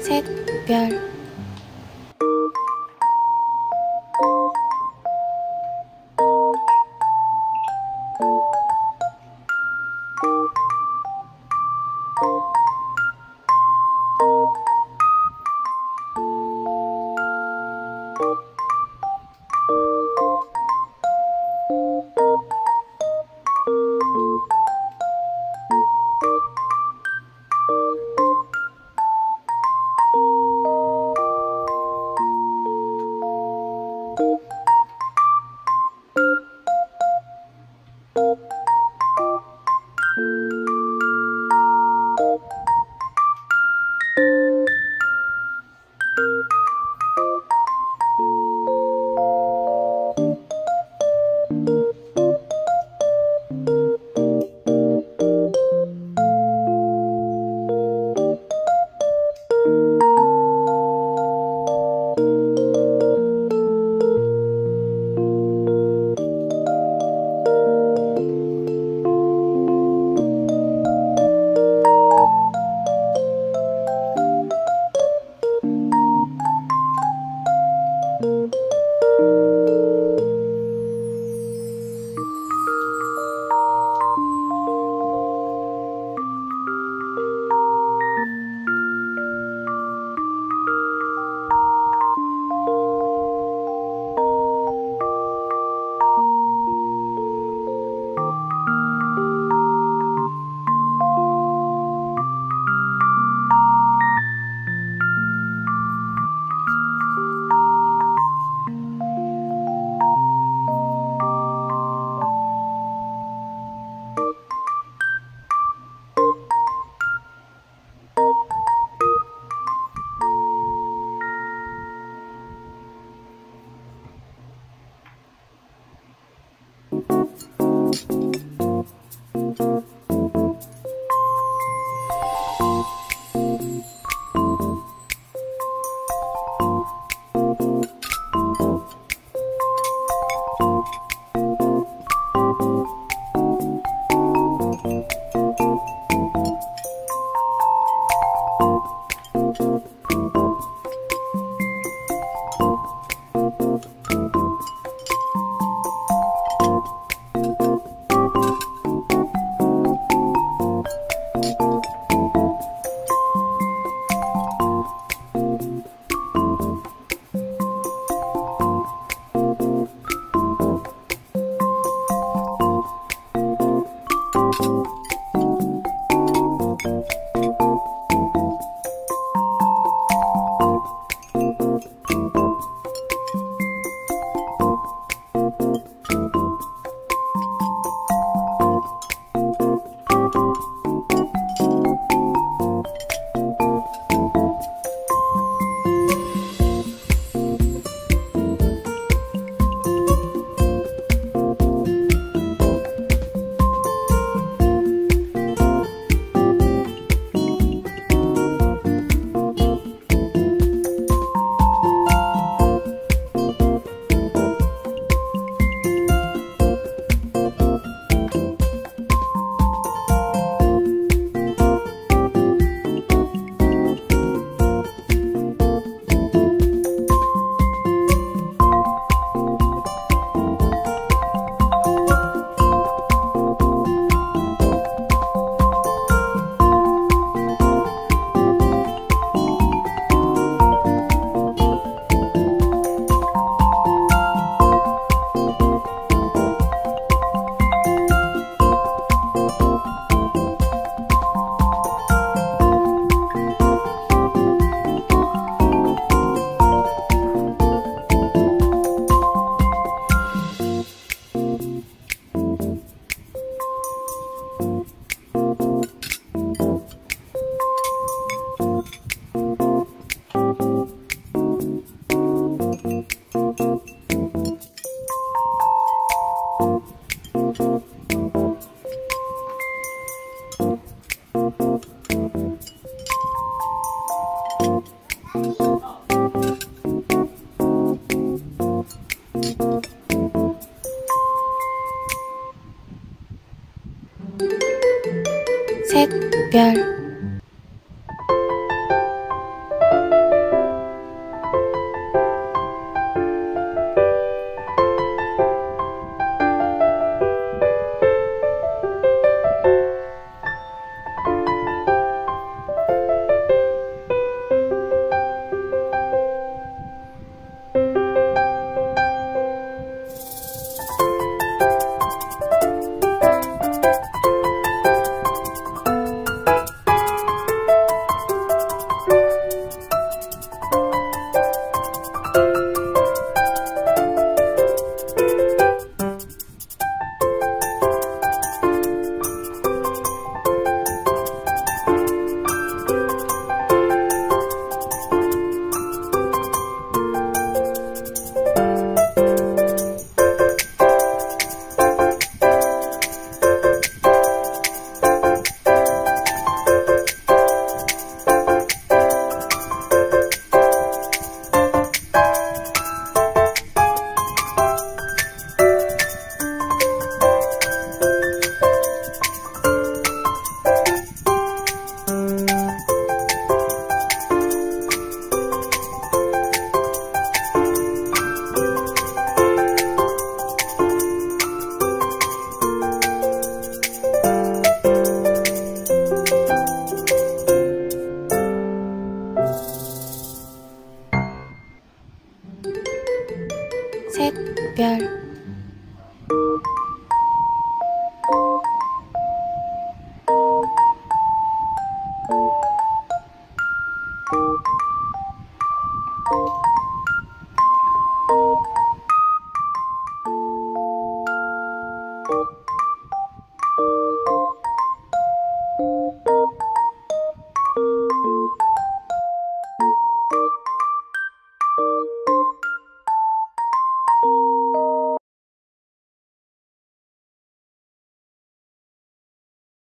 셋, 별. 샛별. 색별.